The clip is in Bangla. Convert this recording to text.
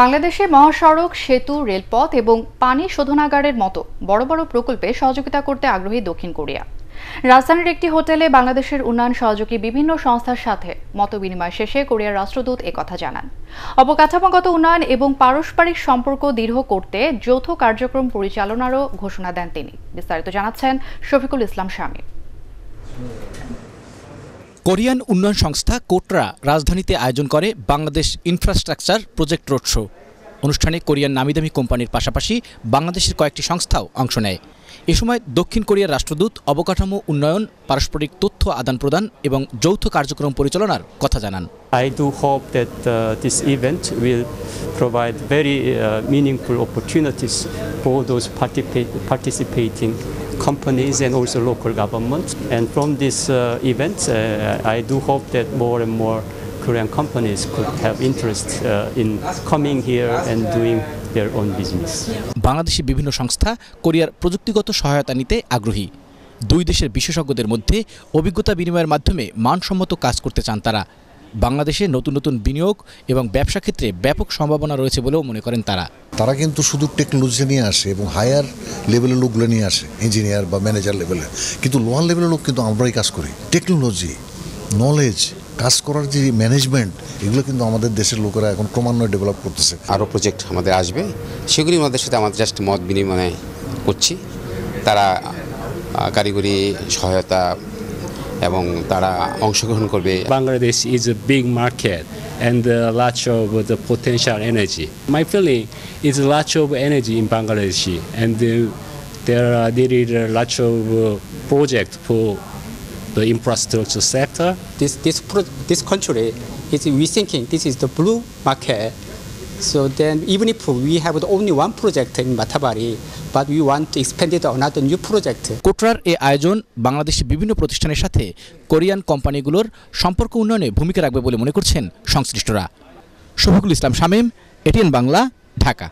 বাংলাদেশে মহাসড়ক, সেতু, রেলপথ এবং পানি শোধনাগারের মতো বড় বড় প্রকল্পে সহযোগিতা করতে আগ্রহী দক্ষিণ কোরিয়া। রাজধানীর একটি হোটেলে বাংলাদেশের উন্নয়ন সহযোগী বিভিন্ন সংস্থার সাথে মতবিনিময় শেষে কোরিয়ার রাষ্ট্রদূত একথা জানান। অবকাঠামোগত উন্নয়ন এবং পারস্পরিক সম্পর্ক দৃঢ় করতে যৌথ কার্যক্রম পরিচালনারও ঘোষণা দেন তিনি। বিস্তারিত জানাচ্ছেন শফিকুল ইসলাম শামীম। কোরিয়ান উন্নয়ন সংস্থা কোটরা রাজধানীতে আয়োজন করে Bangladesh infrastructure project road show. অনুষ্ঠানে কোরিয়ান নামিদামি কোম্পানির পাশাপাশি বাংলাদেশের কয়েকটি সংস্থাও অংশ নেয়। এ সময় দক্ষিণ কোরিয়ার রাষ্ট্রদূত অবকাঠামো উন্নয়ন পারস্পরিক তথ্য আদান প্রদান এবং যৌথ কার্যক্রম পরিচালনার কথা জানান। I do hope that uh, this event will provide very uh, meaningful opportunities for companies and also local governments. And from this uh, event, uh, I do hope that more and more Korean companies could have interest uh, in coming here and doing their own business. বাংলাদেশি বিভিন্ন সংস্থা কোরিয়ার প্রযুক্তিগত সহায়তা নিতে আগ্রহী দুই দেশের বিশেষজ্ঞদের মধ্যে অভিজ্ঞতা বিনিময়ের মাধ্যমে মানসম্মত কাজ করতে চান তারা বাংলাদেশে নতুন নতুন বিনিয়োগ এবং ব্যবসা ক্ষেত্রে ব্যাপক সম্ভাবনা রয়েছে বলেও মনে করেন তারা। তারা কিন্তু শুধু টেকনোলজি নিয়ে আসে এবং হায়ার লেভেলের লোকগুলো নিয়ে আসে ইঞ্জিনিয়ার বা ম্যানেজার লেভেলের কিন্তু লোয়ার লেভেলের লোক কিন্তু আমরাই কাজ করি। টেকনোলজি নলেজ কাজ করার যে ম্যানেজমেন্ট এগুলো কিন্তু আমাদের দেশের লোকেরা এখন ক্রমান্বয়ে ডেভেলপ করতেছে। আরও প্রজেক্ট আমাদের আসবে। সেগুলি আমাদের সাথে আমাদের জাস্ট মত বিনিময় করছি। তারা কারিগরি সহায়তা এবং তারা অংশগ্রহণ করবে Bangladesh is a big market and uh, lots of the potential energy. My feeling is lots of energy in Bangladesh and uh, there are needed lots of uh, projects for the infrastructure sector. this this pro- this country is we thinking this is the blue market. So then even if we have only one project in Matabari, but we want to expand it on another new project. কোটরার এই আয়োজন বাংলাদেশের বিভিন্ন প্রতিষ্ঠানের সাথে কোরিয়ান কোম্পানিগুলোর সম্পর্ক উন্নয়নে ভূমিকা রাখবে বলে মনে করছেন সংশ্লিষ্টরা শফিকুল ইসলাম শামীম এটিএন বাংলা ঢাকা